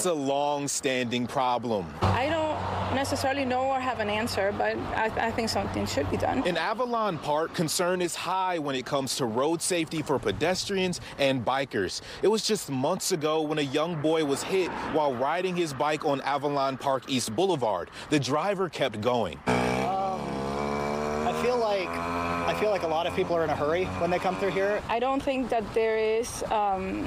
It's a long-standing problem. I don't necessarily know or have an answer, but I, I think something should be done. In Avalon Park, concern is high when it comes to road safety for pedestrians and bikers. It was just months ago when a young boy was hit while riding his bike on Avalon Park East Boulevard. The driver kept going. I feel like I feel like a lot of people are in a hurry when they come through here. I don't think that there is um,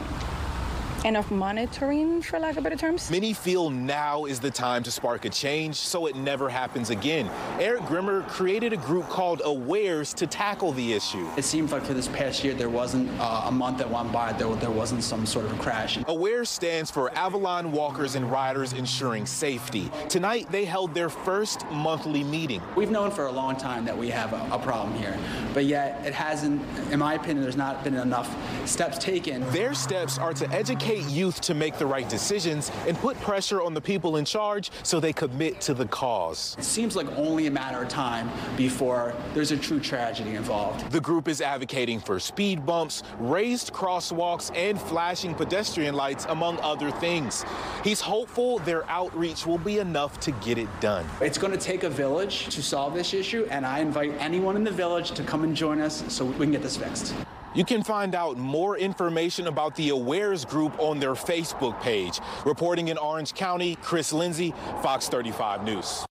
enough monitoring, for lack of better terms. Many feel now is the time to spark a change so it never happens again. Eric Grimmer created a group called Awares to tackle the issue. It seems like for this past year, there wasn't uh, a month that went by there, there wasn't some sort of a crash. Awares stands for Avalon Walkers and Riders Ensuring Safety. Tonight, they held their first monthly meeting. We've known for a long time that we have a, a problem here, but yet it hasn't, in my opinion, there's not been enough steps taken. Their steps are to educate youth to make the right decisions and put pressure on the people in charge so they commit to the cause. It seems like only a matter of time before there's a true tragedy involved. The group is advocating for speed bumps, raised crosswalks, and flashing pedestrian lights, among other things. He's hopeful their outreach will be enough to get it done. It's going to take a village to solve this issue, and I invite anyone in the village to come and join us so we can get this fixed. You can find out more information about the Awares group on their Facebook page. Reporting in Orange County, Chris Lindsay, Fox 35 News.